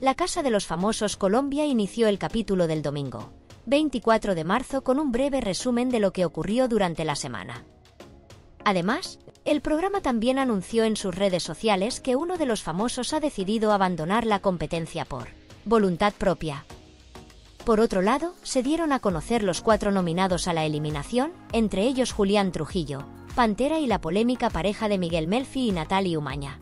La Casa de los Famosos Colombia inició el capítulo del domingo, 24 de marzo, con un breve resumen de lo que ocurrió durante la semana. Además, el programa también anunció en sus redes sociales que uno de los famosos ha decidido abandonar la competencia por voluntad propia. Por otro lado, se dieron a conocer los cuatro nominados a la eliminación, entre ellos Julián Trujillo, Pantera y la polémica pareja de Miguel Melfi y Natalie Umaña.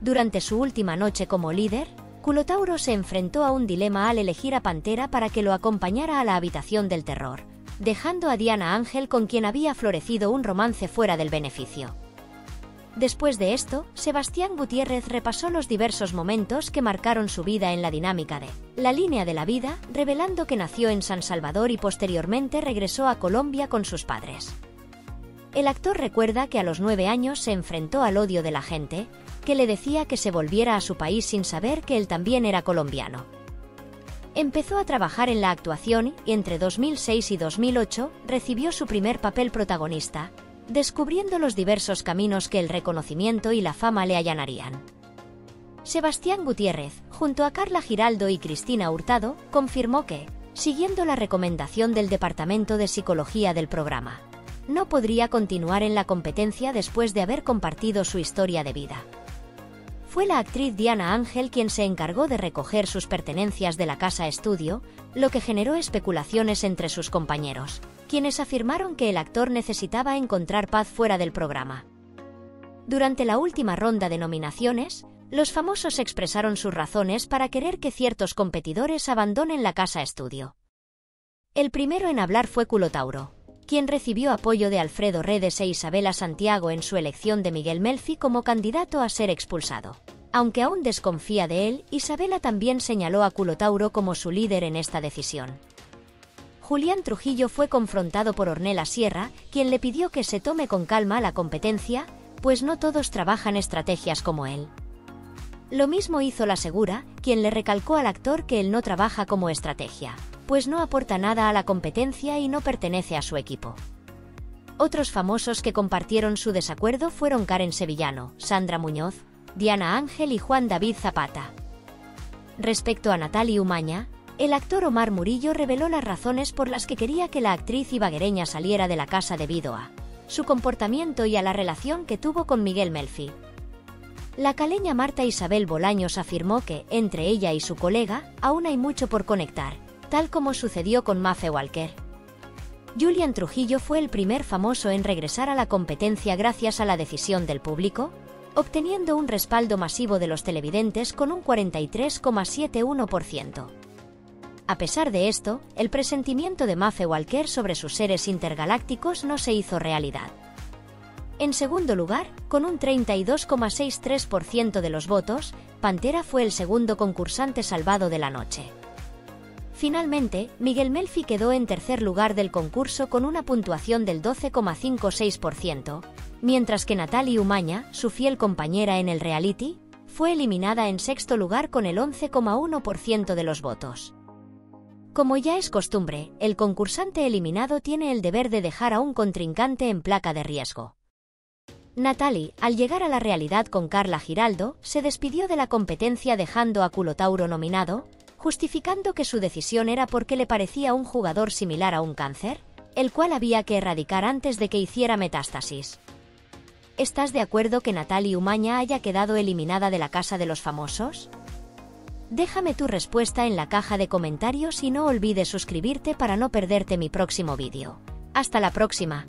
Durante su última noche como líder, Culotauro se enfrentó a un dilema al elegir a Pantera para que lo acompañara a la habitación del terror, dejando a Diana Ángel con quien había florecido un romance fuera del beneficio. Después de esto, Sebastián Gutiérrez repasó los diversos momentos que marcaron su vida en la dinámica de La línea de la vida, revelando que nació en San Salvador y posteriormente regresó a Colombia con sus padres. El actor recuerda que a los nueve años se enfrentó al odio de la gente, que le decía que se volviera a su país sin saber que él también era colombiano. Empezó a trabajar en la actuación y entre 2006 y 2008 recibió su primer papel protagonista, descubriendo los diversos caminos que el reconocimiento y la fama le allanarían. Sebastián Gutiérrez, junto a Carla Giraldo y Cristina Hurtado, confirmó que, siguiendo la recomendación del Departamento de Psicología del programa, no podría continuar en la competencia después de haber compartido su historia de vida. Fue la actriz Diana Ángel quien se encargó de recoger sus pertenencias de la casa estudio, lo que generó especulaciones entre sus compañeros, quienes afirmaron que el actor necesitaba encontrar paz fuera del programa. Durante la última ronda de nominaciones, los famosos expresaron sus razones para querer que ciertos competidores abandonen la casa estudio. El primero en hablar fue Culotauro, quien recibió apoyo de Alfredo Redes e Isabela Santiago en su elección de Miguel Melfi como candidato a ser expulsado. Aunque aún desconfía de él, Isabela también señaló a Culotauro como su líder en esta decisión. Julián Trujillo fue confrontado por Ornella Sierra, quien le pidió que se tome con calma la competencia, pues no todos trabajan estrategias como él. Lo mismo hizo la Segura, quien le recalcó al actor que él no trabaja como estrategia pues no aporta nada a la competencia y no pertenece a su equipo. Otros famosos que compartieron su desacuerdo fueron Karen Sevillano, Sandra Muñoz, Diana Ángel y Juan David Zapata. Respecto a Natalie Umaña, el actor Omar Murillo reveló las razones por las que quería que la actriz ibaguereña saliera de la casa debido a su comportamiento y a la relación que tuvo con Miguel Melfi. La caleña Marta Isabel Bolaños afirmó que, entre ella y su colega, aún hay mucho por conectar tal como sucedió con Mafe Walker. Julian Trujillo fue el primer famoso en regresar a la competencia gracias a la decisión del público, obteniendo un respaldo masivo de los televidentes con un 43,71%. A pesar de esto, el presentimiento de Mafe Walker sobre sus seres intergalácticos no se hizo realidad. En segundo lugar, con un 32,63% de los votos, Pantera fue el segundo concursante salvado de la noche. Finalmente, Miguel Melfi quedó en tercer lugar del concurso con una puntuación del 12,56%, mientras que Natalie Umaña, su fiel compañera en el reality, fue eliminada en sexto lugar con el 11,1% de los votos. Como ya es costumbre, el concursante eliminado tiene el deber de dejar a un contrincante en placa de riesgo. Natalie, al llegar a la realidad con Carla Giraldo, se despidió de la competencia dejando a Culotauro nominado, justificando que su decisión era porque le parecía un jugador similar a un cáncer, el cual había que erradicar antes de que hiciera metástasis. ¿Estás de acuerdo que Natalie Umaña haya quedado eliminada de la Casa de los Famosos? Déjame tu respuesta en la caja de comentarios y no olvides suscribirte para no perderte mi próximo vídeo. Hasta la próxima.